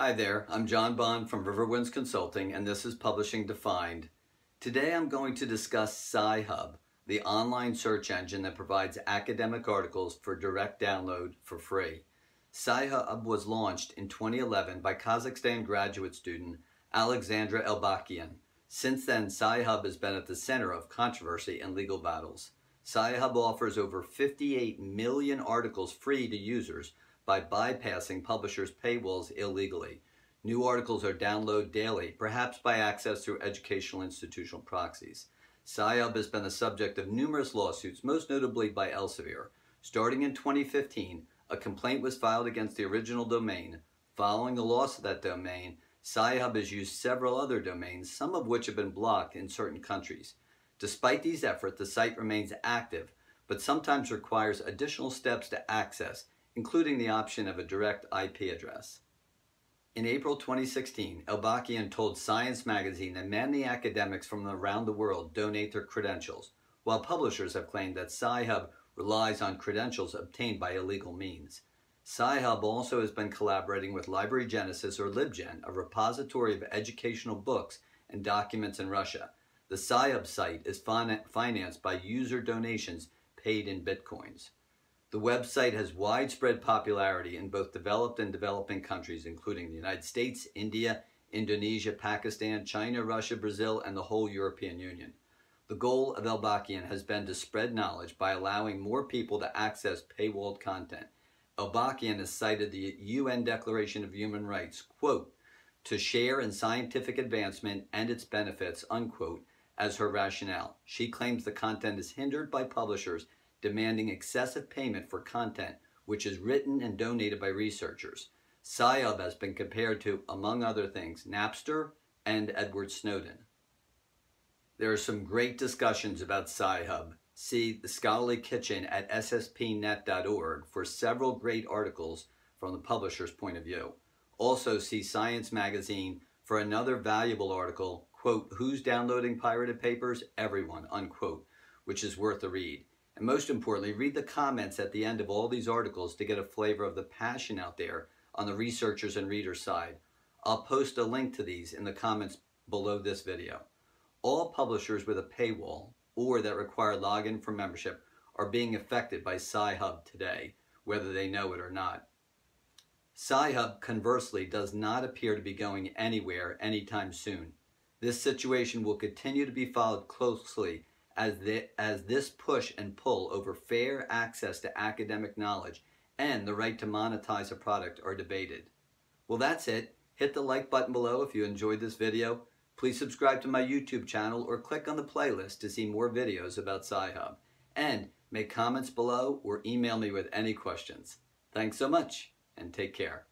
Hi there, I'm John Bond from Riverwinds Consulting and this is Publishing Defined. Today I'm going to discuss Sci-Hub, the online search engine that provides academic articles for direct download for free. Sci-Hub was launched in 2011 by Kazakhstan graduate student Alexandra Elbakyan. Since then, Sci-Hub has been at the center of controversy and legal battles. Sci-Hub offers over 58 million articles free to users by bypassing publishers' paywalls illegally. New articles are downloaded daily, perhaps by access through educational institutional proxies. Sci-Hub has been the subject of numerous lawsuits, most notably by Elsevier. Starting in 2015, a complaint was filed against the original domain. Following the loss of that domain, Sci-Hub has used several other domains, some of which have been blocked in certain countries. Despite these efforts, the site remains active, but sometimes requires additional steps to access, including the option of a direct IP address. In April 2016, Elbakyan told Science magazine that many academics from around the world donate their credentials, while publishers have claimed that Sci-Hub relies on credentials obtained by illegal means. Sci-Hub also has been collaborating with Library Genesis or LibGen, a repository of educational books and documents in Russia. The Sci-Hub site is financed by user donations paid in bitcoins. The website has widespread popularity in both developed and developing countries, including the United States, India, Indonesia, Pakistan, China, Russia, Brazil, and the whole European Union. The goal of Elbakyan has been to spread knowledge by allowing more people to access paywalled content. Elbakyan has cited the UN Declaration of Human Rights, quote, to share in scientific advancement and its benefits, unquote, as her rationale. She claims the content is hindered by publishers demanding excessive payment for content which is written and donated by researchers. Sci-Hub has been compared to, among other things, Napster and Edward Snowden. There are some great discussions about Sci-Hub. See the Scholarly Kitchen at sspnet.org for several great articles from the publisher's point of view. Also see Science Magazine for another valuable article, quote, Who's downloading pirated papers? Everyone, unquote, which is worth a read. And most importantly, read the comments at the end of all these articles to get a flavor of the passion out there on the researchers and readers side. I'll post a link to these in the comments below this video. All publishers with a paywall or that require login for membership are being affected by Sci-Hub today, whether they know it or not. Sci-Hub, conversely, does not appear to be going anywhere anytime soon. This situation will continue to be followed closely as, the, as this push and pull over fair access to academic knowledge and the right to monetize a product are debated. Well, that's it. Hit the like button below if you enjoyed this video. Please subscribe to my YouTube channel or click on the playlist to see more videos about Sci-Hub. And make comments below or email me with any questions. Thanks so much and take care.